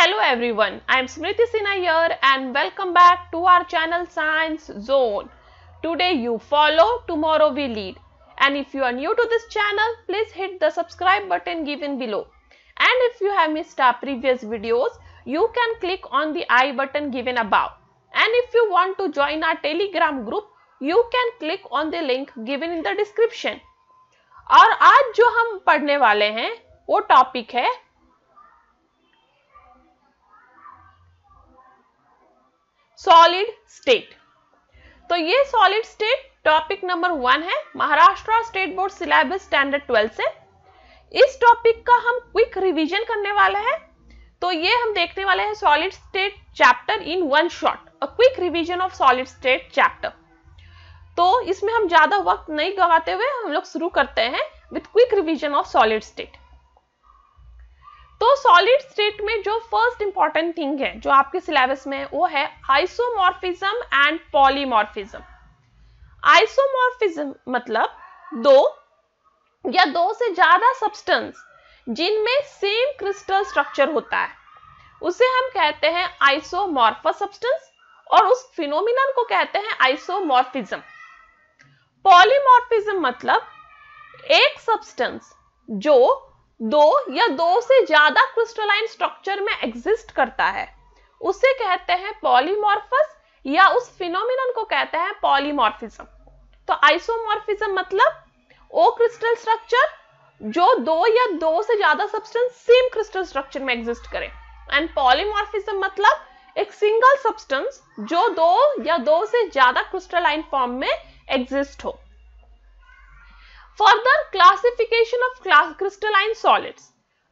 Hello everyone I am Smriti Sinha here and welcome back to our channel science zone today you follow tomorrow we lead and if you are new to this channel please hit the subscribe button give in below and if you have missed our previous videos you can click on the I button given above and if you want to join our Telegram group you can click on the link given in the description और आज जो हम पढ़ने वाले हैं, वो topic है solid state. तो ये solid state topic number one है, Maharashtra state board syllabus standard twelve से। इस टॉपिक का हम क्विक रिवीजन करने वाले हैं। तो ये हम देखने वाले हैं solid state chapter in one shot, a quick revision of solid state chapter. तो इसमें हम ज़्यादा वक्त नहीं गवाते हुए हम लोग शुरू करते हैं with quick revision of solid state. तो सॉलिड स्टेट में जो फ़र्स्ट इंपॉर्टेंट थिंग है, जो आपके सिलेबस में है, वो है आइसोमॉर्फिज्म एंड पॉलीमॉर्फिज्म आइसोमॉर्फिज्म मतलब दो या दो से ज़्यादा सब्सटेंस जिनमें सेम क्रिस्टल स्ट्रक्चर होता है। उसे हम कहते हैं आइसोमॉर्फस सब्सटेंस और उस फिनोमिनन को कहते हैं आइसोमॉर्फिज्म पॉलीमॉर्फिज्म मतलब एक सब्सटेंस जो दो या दो से ज़्यादा क्रिस्टलाइन स्ट्रक्चर में एग्जिस्ट करता है। उसे कहते हैं पॉलीमॉर्फस या उस फिनोमिनन को कहते हैं पॉलीमॉर्फिज्म तो आइसोमॉर्फिज्म मतलब ओ क्रिस्टल स्ट्रक्चर जो दो या दो से ज़्यादा सब्सटेंस सेम क्रिस्टल स्ट्रक्चर में एग्जिस्ट करे। एंड पॉलीमॉर्फिज्म मतलब एक सिंगल सब्सटेंस जो दो या दो से ज़्यादा क्रिस्टलाइन फॉर्म में एग्जिस्ट हो। Further classification of crystalline solids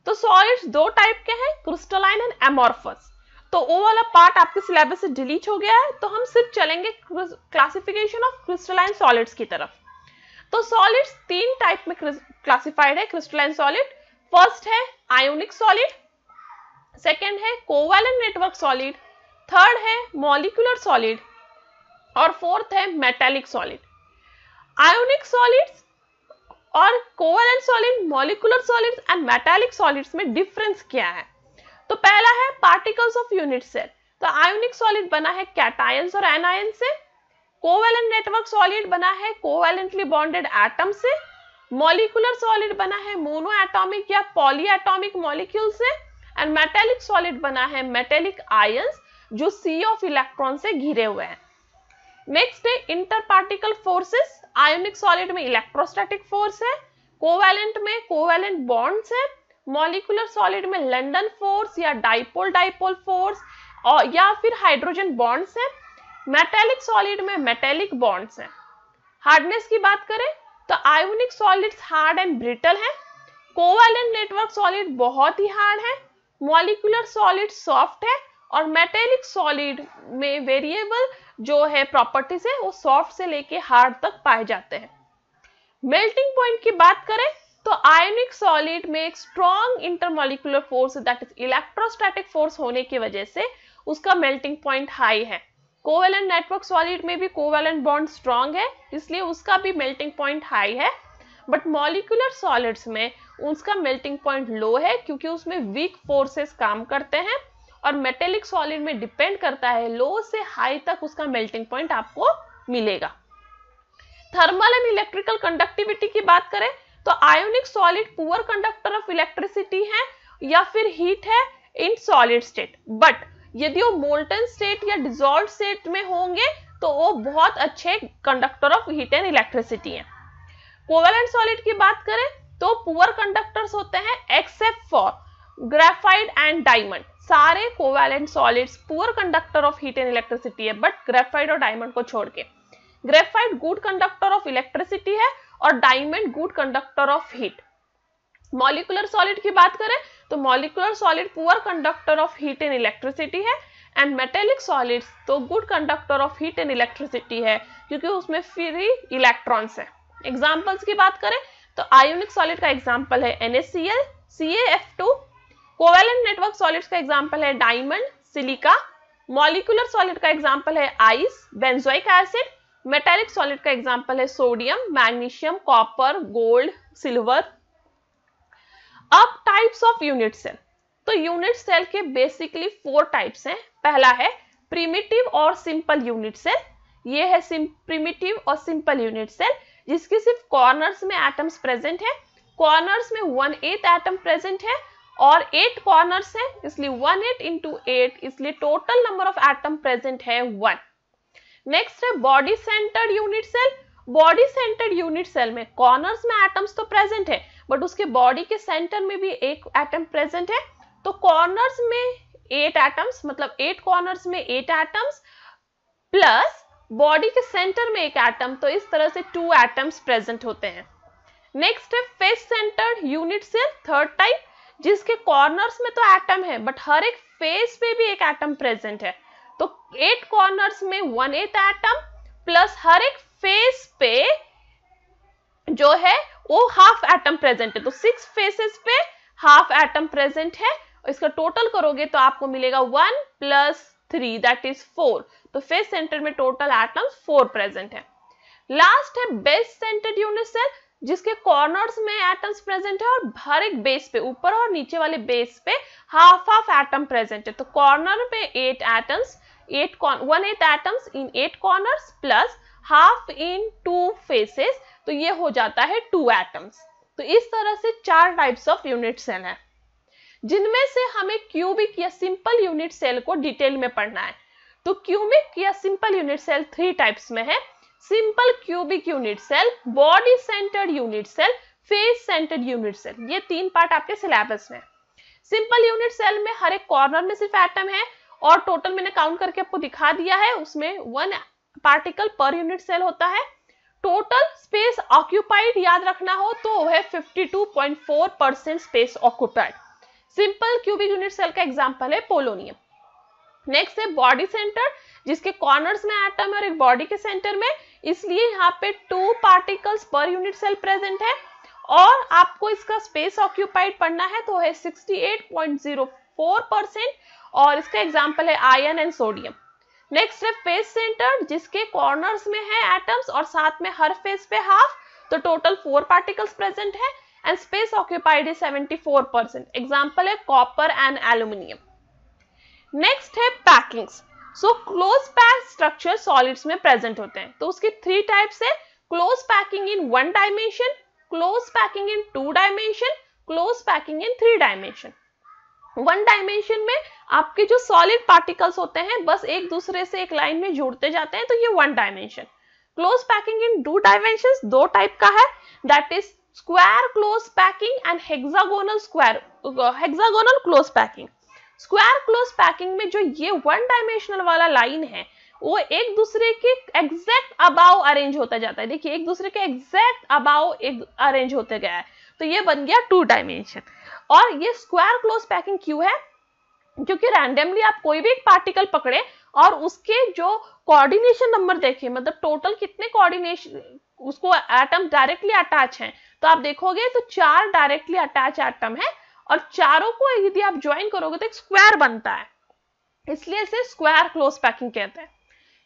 तो सॉलिड्स दो टाइप के हैं क्रिस्टलाइन एंड एमोर्फस तो वो वाला पार्ट आपके सिलेबस से डिलीट हो गया है तो हम सिर्फ़ चलेंगे क्लासिफिकेशन ऑफ़ क्रिस्टलाइन सॉलिड्स की तरफ़. तो सॉलिड्स तीन टाइप में क्लासिफाइड है क्रिस्टलाइन सॉलिड फ़र्स्ट है आयोनिक सॉलिड सेकेंड है कोवैलेंट नेटवर्क सॉलिड थर्ड है मॉलिकुलर सॉलिड और फोर्थ है मेटेलिक सॉलिड आयोनिक सॉलिड्स और covalent solid molecular solids and metallic solids में डिफरेंस क्या है? तो पहला है पार्टिकल्स ऑफ़ यूनिट सेल तो आयोनिक सॉलिड बना है कैटायंस और एनायन से कोवैलेंट नेटवर्क सॉलिड बना है कोवैलेंटली बॉन्डेड एटम से मॉलिकुलर सॉलिड बना है मोनो एटॉमिक या पॉली एटॉमिक मॉलिक्यूल से एंड मेटेलिक सॉलिड बना है मेटेलिक आयंस जो सी ऑफ़ इलेक्ट्रॉन से घिरे हुए हैं। नेक्स्ट है inter particle forces ionic solid में इलेक्ट्रोस्टैटिक फोर्स है कोवैलेंट में कोवैलेंट बॉन्ड्स है मॉलिकुलर सॉलिड में लंडन फोर्स या डाइपोल डाइपोल फोर्स और, या फिर हाइड्रोजन बॉन्ड्स है मेटेलिक सॉलिड में मेटेलिक बॉन्ड्स है। हार्डनेस की बात करें तो ionic solids hard and brittle है कोवैलेंट नेटवर्क सॉलिड बहुत ही हार्ड है मॉलिकुलर सॉलिड सॉफ्ट है और मेटेलिक सॉलिड में वेरिएबल जो है प्रॉपर्टीज़ है, वो सॉफ्ट से लेके हार्ड तक पाए जाते हैं। मेल्टिंग पॉइंट की बात करें तो आयोनिक सॉलिड में एक strong intermolecular force that is electrostatic force होने की वजह से उसका मेल्टिंग पॉइंट हाई है। कोवेलेंट नेटवर्क सॉलिड में भी कोवेलेंट बॉन्ड स्ट्रॉन्ग है, इसलिए उसका भी मेल्टिंग पॉइंट हाई है। बट मॉलिकुलर सॉलिड्स में उसका मेल्टिंग पॉइंट लो है, क्योंकि उसमें वीक फोर्सेस काम करते हैं। और मेटेलिक सॉलिड में डिपेंड करता है लो से हाई तक उसका मेल्टिंग पॉइंट आपको मिलेगा। थर्मल एंड इलेक्ट्रिकल कंडक्टिविटी की बात करें तो ionic solid poor conductor of electricity है या फिर हीट है इन सॉलिड स्टेट बट यदि वो मोल्टन स्टेट या डिजोल्व स्टेट में होंगे तो वो बहुत अच्छे conductor of heat and electricity है। कोवेलेंट सॉलिड की बात करें तो पुअर कंडक्टर्स होते हैं except for graphite and diamond सारे covalent solids poor conductor of heat and electricity है बट ग्रेफाइट और डायमंड को छोड़ के। Graphite good conductor of electricity है और diamond good conductor of heat molecular solid की बात करें तो molecular solid poor conductor of heat and electricity है एंड मेटेलिक सॉलिड्स तो good conductor of heat and electricity है, क्योंकि उसमें फ्री इलेक्ट्रॉन्स है। एग्जाम्पल्स की बात करें तो आयोनिक सॉलिड का एग्ज़ाम्पल है N S C L C F CaF2 covalent network solids का एग्जांपल है डायमंड सिलिका मॉलिकुलर सॉलिड का एग्जांपल है ice benzoic acid metallic solid का एग्जांपल है sodium magnesium copper gold silver अब टाइप्स ऑफ़ यूनिट सेल तो unit cell के basically four types हैं. पहला है प्रिमिटिव और सिंपल यूनिट सेल ये है प्रिमिटिव और सिंपल यूनिट सेल जिसके सिर्फ़ कॉर्नर्स में एटम्स प्रेजेंट है. कॉर्नर्स में वन एथ एटम प्रेजेंट है. और एट कॉर्नर्स है, इसलिए वन एट इंटू एट इसलिए total number of atom present है वन नेक्स्ट है body centred unit cell body centred unit cell में कॉर्नर्स में एटम्स तो प्रेजेंट है बट उसके बॉडी के सेंटर में भी एक एटम प्रेजेंट है. तो कॉर्नर्स में एट एटम्स मतलब एट कॉर्नर्स में एट एटम्स प्लस बॉडी के सेंटर में एक एटम तो इस तरह से टू एटम्स प्रेजेंट होते हैं. नेक्स्ट है face centred unit cell third type जिसके कॉर्नर्स में तो एटम है बट हर एक फेस पे भी एक एटम प्रेजेंट है। तो एट कॉर्नर्स में वन एट एटम प्लस हर एक फेस पे जो है, वो हाफ़ एटम प्रेजेंट है। तो सिक्स फेसेस पे हाफ़ एटम प्रेजेंट है। इसका टोटल करोगे तो आपको मिलेगा one plus three that is four तो फेस सेंटर में टोटल एटम्स फोर प्रेजेंट है। लास्ट है बेस सेंटर्ड यूनिट सेल जिसके कॉर्नर्स में एटम्स प्रेजेंट है और हर एक बेस पे, ऊपर और नीचे वाले बेस पे हाफ़ हाफ़ एटम प्रेजेंट है। तो कॉर्नर पे eight atoms eight one eight atoms in eight corners plus half in two faces तो ये हो जाता है टू एटम्स तो इस तरह से चार टाइप्स ऑफ़ यूनिट सेल है। जिनमें से हमें क्यूबिक या सिंपल यूनिट सेल को डिटेल में पढ़ना है। तो क्यूबिक या simple unit cell three types में है। Simple cubic unit cell, body centred unit cell, face centred unit cell. ये तीन पार्ट आपके सिलेबस में सिंपल यूनिट सेल में हर एक कॉर्नर में सिर्फ़ एटम है और टोटल मैंने काउंट करके आपको दिखा दिया है, उसमें one particle per unit cell होता है। टोटल स्पेस ऑक्यूपाइड याद रखना हो तो है 52.4 percent space occupied. Simple cubic unit cell का एग्जांपल है पोलोनियम। नेक्स्ट है बॉडी सेंटर, जिसके कॉर्नर्स में एटम है और एक बॉडी के सेंटर में। इसलिए यहाँ पे two particles per unit cell present है और आपको इसका स्पेस ऑक्यूपाइड पढ़ना है तो है 68.04 परसेंट और इसका एग्ज़ाम्पल है आयन एंड सोडियम नेक्स्ट है फेस सेंटर जिसके कॉर्नर्स में है एटम्स और साथ में हर फेस पे हाफ़ तो टोटल फोर पार्टिकल्स प्रेजेंट है and space occupied is 74 percent है कॉपर एंड एल्यूमिनियम नेक्स्ट है packings so close pack structure solids में प्रेजेंट होते हैं। तो उसकी थ्री टाइप्स है। Close packing in one dimension close packing in two dimension close packing in three dimension one dimension में आपके जो सॉलिड पार्टिकल्स होते हैं, बस एक दूसरे से एक लाइन में जुड़ते जाते हैं तो ये one dimension close packing in two dimension दो टाइप का है। That is square close packing and hexagonal square hexagonal close packing square close packing में जो ये वन डायमेंशनल वाला लाइन है, वो एक दूसरे के एग्जैक्ट अबाव अरेंज होता जाता है। देखिए, एक दूसरे के एग्जैक्ट अबाव एक अरेंज होते गया है। तो ये बन गया टू डायमेंशन और ये स्क्वायर क्लोज पैकिंग क्यों है? क्योंकि रैंडमली आप कोई भी एक पार्टिकल पकड़े और उसके जो कोऑर्डिनेशन नंबर देखिए मतलब टोटल कितने कोऑर्डिनेशन उसको एटम डायरेक्टली अटैच हैं। तो आप देखोगे तो चार डायरेक्टली अटैच एटम है। और चारों को यदि आप ज्वाइन करोगे तो एक स्क्वायर बनता है। इसलिए इसे स्क्वायर क्लोज पैकिंग कहते हैं।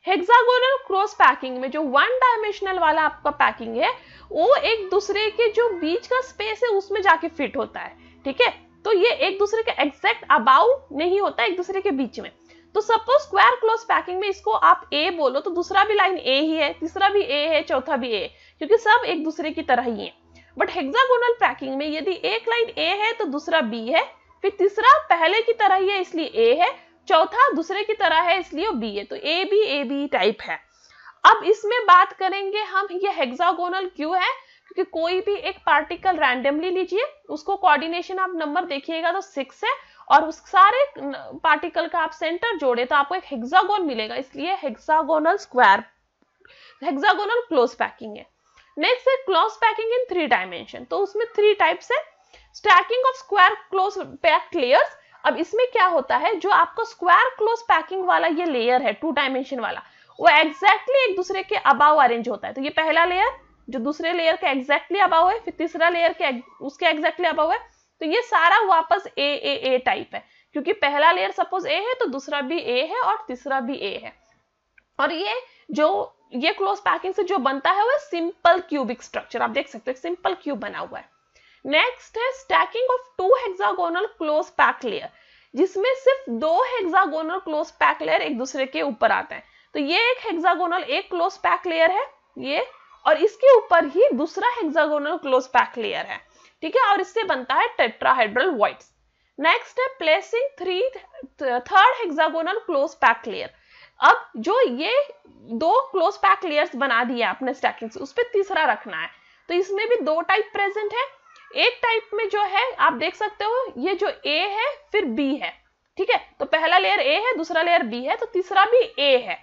हेक्सागोनल क्रॉस पैकिंग में जो वन डायमेंशनल वाला आपका पैकिंग है, वो एक दूसरे के जो बीच का स्पेस है, उसमें जाके फिट होता है। ठीक है? तो ये एक दूसरे के एग्जैक्ट अबाउ नहीं होता, एक दूसरे के बीच में। तो सपोज़ स्क्वायर क्लोज पैकिंग में इसको आप ए बोलो तो दूसरा भी लाइन ए ही है, तीसरा भी ए है, चौथा भी ए क्योंकि सब एक दूसरे की तरह ही है। बट हेक्सागोनल पैकिंग में यदि एक लाइन ए है तो दूसरा बी है। फिर तीसरा पहले की तरह ही है, इसलिए ए है। चौथा दूसरे की तरह है, इसलिए बी है। तो A B A B type है। अब इसमें बात करेंगे हम, ये हेक्सागोनल क्यों है? क्योंकि कोई भी एक पार्टिकल रैंडमली लीजिए, उसको कोऑर्डिनेशन आप नंबर देखिएगा तो सिक्स है। और उस सारे पार्टिकल का आप सेंटर जोड़े तो आपको एक हेक्सागोन मिलेगा। इसलिए hexagonal square hexagonal close packing है। नेक्स्ट है close packing in three dimension तो उसमें थ्री टाइप्स है. Stacking of square close pack layers अब इसमें क्या होता है, जो आपका स्क्वायर क्लोज पैकिंग वाला ये लेयर है टू डायमेंशन वाला, वो एग्जैक्टली exactly एक दूसरे के अबाव अरेंज होता है. तो ये पहला लेयर जो दूसरे लेयर के एग्जैक्टली अबाव है, फिर तीसरा लेयर के उसके एग्जैक्टली अबाव है. तो ये सारा वापस ए ए ए टाइप है. क्योंकि पहला लेयर सपोज़ ए है तो दूसरा भी ए है और तीसरा भी ए है. और ये जो ये क्लोज पैकिंग से जो बनता है, वो सिंपल क्यूबिक स्ट्रक्चर आप देख सकते हो सिंपल क्यूब बना हुआ है। नेक्स्ट है stacking of two hexagonal close pack layer जिसमें सिर्फ़ दो हेक्सागोनल क्लोज पैक लेयर एक दूसरे के ऊपर आते हैं। तो ये एक हेक्सागोनल एक क्लोज पैक लेयर है, ये, और इसके ऊपर ही दूसरा हेक्सागोनल क्लोज पैक लेयर है। ठीक है, और इससे बनता है टेट्राहेड्रल वॉइड्स नेक्स्ट है placing three third hexagonal close pack layer अब जो ये दो क्लोज पैक लेयर्स बना दिया आपने स्टैकिंग से उस पर तीसरा रखना है। तो इसमें भी दो टाइप प्रेजेंट है। एक टाइप में जो है, आप देख सकते हो, ये जो ए है, फिर बी है। ठीक है? तो पहला लेयर ए है, दूसरा लेयर बी है तो तीसरा भी ए है।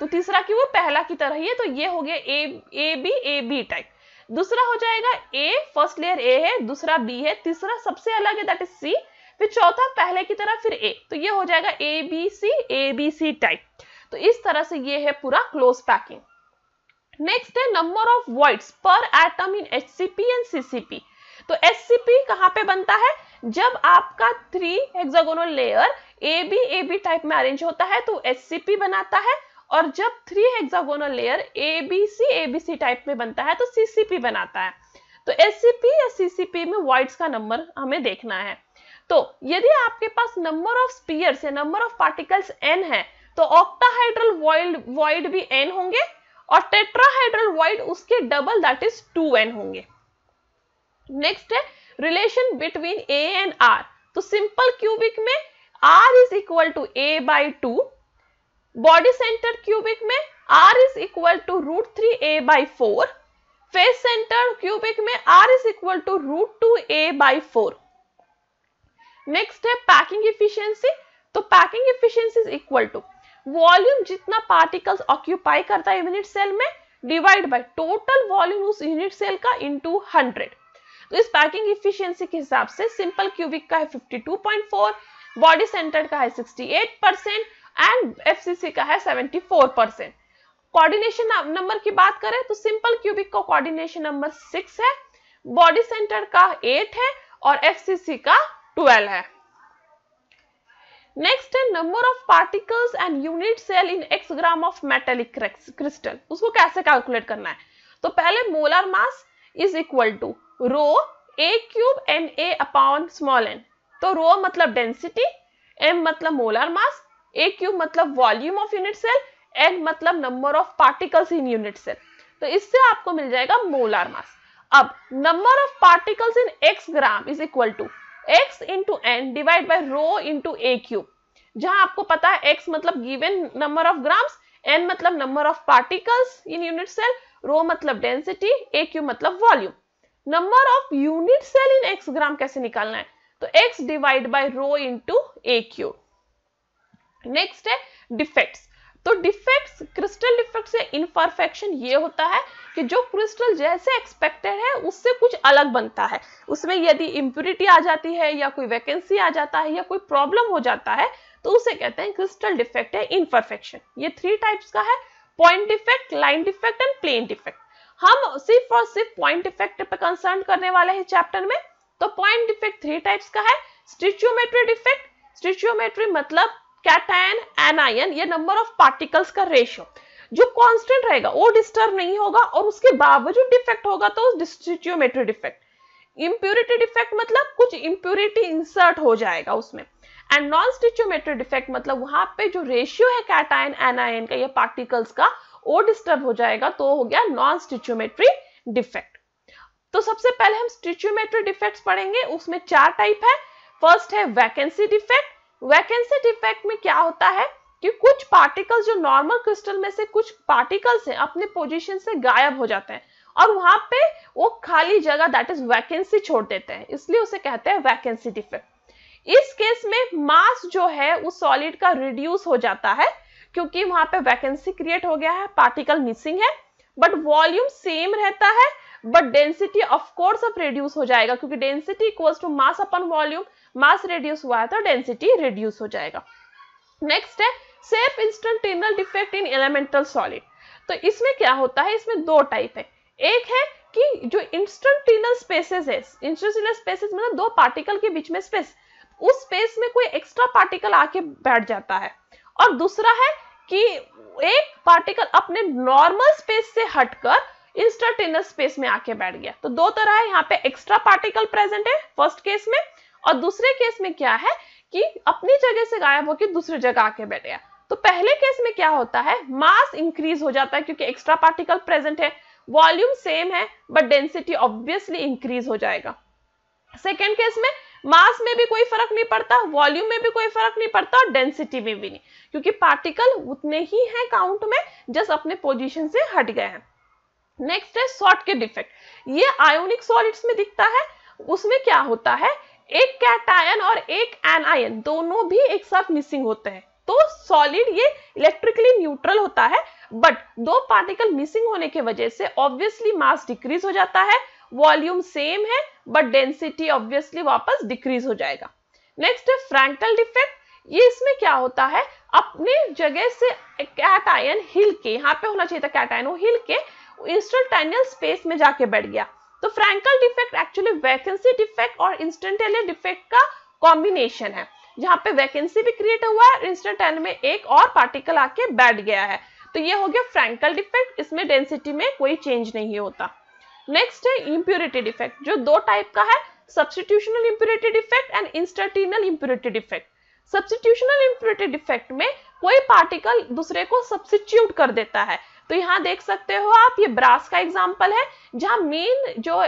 तो तीसरा की वो पहला की तरह ही है तो ये हो गया A A B A B type दूसरा हो जाएगा ए फ़र्स्ट लेयर ए है, दूसरा बी है, तीसरा सबसे अलग है दैट इज़ सी फिर चौथा पहले की तरह फिर ए तो ये हो जाएगा A B C A B C type तो इस तरह से ये है पूरा क्लोज पैकिंग नेक्स्ट है number of voids per atom in HCP and CCP तो एचसीपी कहाँ पे बनता है? जब आपका three hexagonal layer A B A B type में अरेंज होता है तो एचसीपी बनाता है और जब three hexagonal layer A B C A B C type में बनता है तो सीसीपी बनाता है. तो एससीपी या सीसीपी में वॉइड्स का नंबर हमें देखना है. तो यदि आपके पास नंबर ऑफ़ स्पीयर्स या नंबर ऑफ़ पार्टिकल्स एन है तो ऑक्टाहाइड्रल वॉइड वॉइड भी एन होंगे और टेट्राहाइड्रल वॉइड उसके double that is two N होंगे। नेक्स्ट है relation between A and R तो सिंपल क्यूबिक में R is equal to A by two body centre cubic में r is equal to root three A by four face centre cubic में r is equal to root two a by four next है packing efficiency तो packing efficiency is equal to volume जितना particles occupy करता है unit cell में divide by total volume उस unit cell का into hundred तो इस पैकिंग इफिशियंसी के हिसाब से सिंपल क्यूबिक का है 52.4 बॉडी सेंटर का है 68 परसेंट एंड एफसीसी का है 74 परसेंट कोऑर्डिनेशन नंबर की बात करें तो सिंपल क्यूबिक का कोऑर्डिनेशन नंबर सिक्स है बॉडी सेंटर का एट है और एफसीसी का ट्वेल्व है. नेक्स्ट है number of particles and unit cell in x gram of metallic crystal उसको कैसे कैलकुलेट करना है? तो पहले molar mass is equal to rho a cube N A upon small n तो रो मतलब डेंसिटी एम मतलब मोलर मास ए cube मतलब volume of unit cell n मतलब number of particles in unit cell तो इससे आपको मिल जाएगा मोलार मास अब number of particles in x gram is equal to x into n divide by rho into a cube जहाँ आपको पता है एक्स मतलब given number of grams n मतलब number of particles in unit cell rho मतलब density ए cube मतलब volume number of unit cell in x gram कैसे निकालना है? तो x divide by rho into a cube next है defects तो defects, crystal defect से इनपरफेक्शन ये होता है कि जो क्रिस्टल जैसे एक्सपेक्टेड है, उससे कुछ अलग बनता है। उसमें यदि इम्प्यूरिटी आ जाती है या कोई वैकेंसी आ जाता है या कोई प्रॉब्लम हो जाता है तो उसे कहते हैं क्रिस्टल डिफेक्ट है इनपरफेक्शन ये थ्री टाइप्स का है point defect line defect and plane defect हम सिर्फ़ और सिर्फ़ पॉइंट डिफेक्ट पे कंसर्न करने वाले हैं चैप्टर में। तो पॉइंट डिफेक्ट थ्री टाइप्स का है स्टिचियोमेट्री डिफेक्ट स्टिचियोमेट्री मतलब कैटायन एनायन ये नंबर ऑफ़ पार्टिकल्स का रेशियो जो कांस्टेंट रहेगा, वो डिस्टर्ब नहीं होगा और उसके बावजूद डिफेक्ट होगा तो डिस्टिचियोमेट्री डिफेक्ट इंप्यूरिटी डिफेक्ट मतलब कुछ इंप्यूरिटी इंसर्ट हो जाएगा उसमें। एंड नॉन स्टिचियोमेट्री डिफेक्ट मतलब वहाँ पे जो रेशियो है कैटायन एनायन का, या पार्टिकल्स का, वो डिस्टर्ब हो जाएगा तो हो गया नॉन स्टिचियोमेट्री डिफेक्ट तो सबसे पहले हम स्टिचियोमेट्री डिफेक्ट्स पढ़ेंगे, उसमें चार टाइप है। फ़र्स्ट है वैकेंसी डिफेक्ट वैकेंसी डिफेक्ट में क्या होता है कि कुछ पार्टिकल्स जो नॉर्मल क्रिस्टल में से कुछ पार्टिकल्स हैं अपने पोजीशन से गायब हो जाते हैं और वहाँ पे वो खाली जगह दैट इज़ वैकेंसी छोड़ देते हैं। इसलिए उसे कहते हैं वैकेंसी डिफेक्ट इस केस में मास जो है, उस सॉलिड का रिड्यूस हो जाता है क्योंकि वहाँ पे वैकेंसी क्रिएट हो गया है पार्टिकल मिसिंग है। बट वॉल्यूम सेम रहता है बट डेंसिटी ऑफ़ कोर्स अब रिड्यूस हो जाएगा क्योंकि density equals to mass upon volume mass reduce हुआ है तो डेंसिटी रिड्यूस हो जाएगा। नेक्स्ट है सेफ़ इंस्टेंटेनियल डिफेक्ट इन एलिमेंटल सॉलिड तो इसमें क्या होता है? इसमें दो टाइप है। एक है कि जो इंस्टेंटेनियल स्पेसेस है इंस्टेंटेनियल स्पेसेस मतलब दो पार्टिकल के बीच में स्पेस उस स्पेस में कोई एक्स्ट्रा पार्टिकल आके बैठ जाता है। और दूसरा है कि एक पार्टिकल अपने नॉर्मल स्पेस से हटकर इंस्टाटेनस स्पेस में आके बैठ गया। तो दो तरह है, यहाँ पे एक्स्ट्रा पार्टिकल प्रेजेंट है फ़र्स्ट केस में और दूसरे केस में क्या है कि अपनी जगह से गायब होकर दूसरी जगह आके बैठ गया तो पहले केस में क्या होता है? मास इंक्रीज हो जाता है क्योंकि एक्स्ट्रा पार्टिकल प्रेजेंट है। वॉल्यूम सेम है बट डेंसिटी ऑब्वियसली इंक्रीज हो जाएगा। सेकेंड केस में मास में भी कोई फ़र्क नहीं पड़ता वॉल्यूम में भी कोई फ़र्क नहीं पड़ता और डेंसिटी में भी नहीं। क्योंकि पार्टिकल उतने ही हैं काउंट में जस्ट अपने पोजीशन से हट गए हैं। नेक्स्ट है शॉर्ट के डिफेक्ट ये आयोनिक सॉलिड्स में दिखता है, उसमें क्या होता है? एक कैटायन और एक एनायन दोनों भी एक साथ मिसिंग होते हैं। तो सॉलिड ये इलेक्ट्रिकली न्यूट्रल होता है बट दो पार्टिकल मिसिंग होने की वजह से ऑब्वियसली मास डिक्रीज हो जाता है वॉल्यूम सेम है बट डेंसिटी ऑब्वियसली वापस डिक्रीज हो जाएगा। नेक्स्ट है फ्रैंकल डिफेक्ट ये इसमें क्या होता है, अपने जगह से कैटायन हिल के, यहाँ पे होना चाहिए था कैटायन वो हिल के इंस्टेंटेनियस स्पेस में जाके बैठ गया। तो Frenkel defect actually vacancy defect और इंस्टेंटेनियस डिफेक्ट का कॉम्बिनेशन है, जहाँ पे वैकेंसी भी क्रिएट हुआ है इंस्टेंटेनियस में एक और पार्टिकल आके बैठ गया है। तो ये हो गया फ्रैंकल डिफेक्ट इसमें डेंसिटी में कोई चेंज नहीं होता। नेक्स्ट है इंप्योरिटी डिफेक्ट जो दो टाइप का है substitutional impurity defect and interstitial impurity defect substitutional impurity defect में कोई पार्टिकल दूसरे को सब्सिट्यूट कर देता है तो यहाँ देख सकते हो आप, ये ब्रास का एग्ज़ाम्पल है, जहाँ मेन जो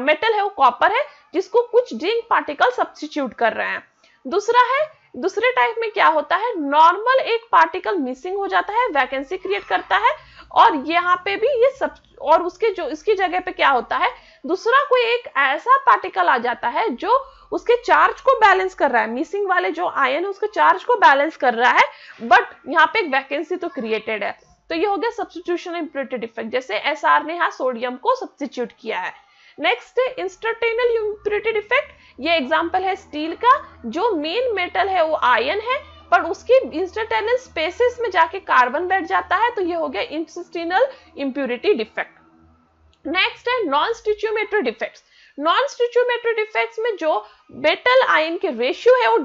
मेटल है वो कॉपर है, जिसको कुछ जिंक पार्टिकल सब्सिट्यूट कर रहे हैं। दूसरा है, दूसरे टाइप में क्या होता है नॉर्मल एक पार्टिकल मिसिंग हो जाता है वैकेंसी क्रिएट करता है, और यहाँ पे भी ये सब, और उसके जो, इसकी जगह पे क्या होता है, दूसरा कोई एक ऐसा पार्टिकल आ जाता है, जो उसके चार्ज को बैलेंस कर रहा है मिसिंग वाले जो आयन है, उसके चार्ज को बैलेंस कर रहा है बट यहाँ पे एक वैकेंसी तो क्रिएटेड है। तो ये हो गया सब्सटीट्यूशन इम्प्यूरिटी इफ़ेक्ट जैसे एस आर ने यहाँ सोडियम को सब्सटीट्यूट किया है। नेक्स्ट इंस्टरटेनल इम्प्यूरिटी इफ़ेक्ट ये एग्ज़ाम्पल है स्टील का, जो मेन मेटल है, वो आयन है, पर उसकी इंस्टरटेनल स्पेसिस में जाके कार्बन बैठ जाता है तो ये हो गया इंस्टिनल इम्प्यूरिटी डिफेक्ट नेक्स्ट है non stoichiometry defects non stoichiometry defects में जो मेटल आयन के रेशियो है, वो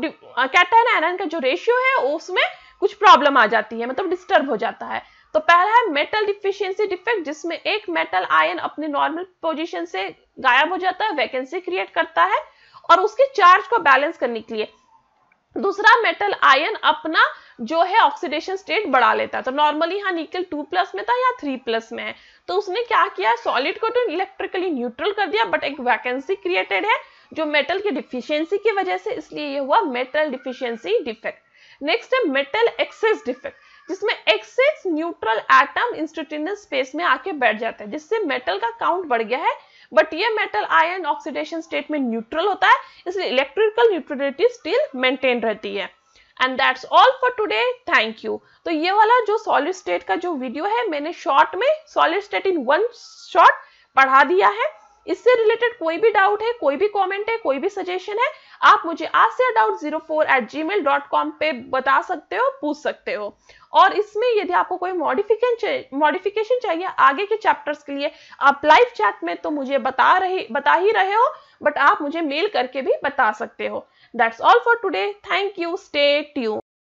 कैटायन आयन का जो रेशियो है, उसमें कुछ प्रॉब्लम आ जाती है मतलब डिस्टर्ब हो जाता है। तो पहला है मेटल डिफिशियंसी डिफेक्ट जिसमें एक मेटल आयन अपने नॉर्मल पोजीशन से गायब हो जाता है वैकेंसी क्रिएट करता है, और उसके चार्ज को बैलेंस करने के लिए। दूसरा मेटल आयन अपना जो है ऑक्सीडेशन स्टेट बढ़ा लेता है। तो नॉर्मली यहाँ निकल टू प्लस में था या थ्री प्लस में है। तो उसने क्या किया? सॉलिड को तो इलेक्ट्रिकली न्यूट्रल कर दिया बट एक वैकेंसी क्रिएटेड है, जो मेटल की डिफिशियंसी की वजह से, इसलिए ये हुआ मेटल डिफिशियंसी डिफेक्ट नेक्स्ट है मेटल एक्सेस डिफेक्ट जिसमें एक्सेस न्यूट्रल एटम इंस्टेंटेनियस स्पेस में आके बैठ जाता है, जिससे मेटल का काउंट बढ़ गया है बट ये मेटल आयन ऑक्सीडेशन स्टेट में न्यूट्रल होता है, इसलिए इलेक्ट्रिकल न्यूट्रलिटी स्टिल मेंटेन रहती है। And that's all for today thank you तो ये वाला जो सॉलिड स्टेट का जो वीडियो है, मैंने शॉर्ट में solid state in one short पढ़ा दिया है। इससे रिलेटेड कोई भी डाउट है, कोई भी कमेंट है, कोई भी सजेशन है, आप मुझे आज से doubt zero four eight Gmail dot com पे बता सकते हो, पूछ सकते हो। और इसमें यदि आपको कोई मॉडिफिकेशन मॉडिफिकेशन चाहिए आगे के चैप्टर्स के लिए, आप लाइव चैट में तो मुझे बता रहे, बता ही रहे हो बट आप मुझे मेल करके भी बता सकते हो। That's all for today thank you stay tune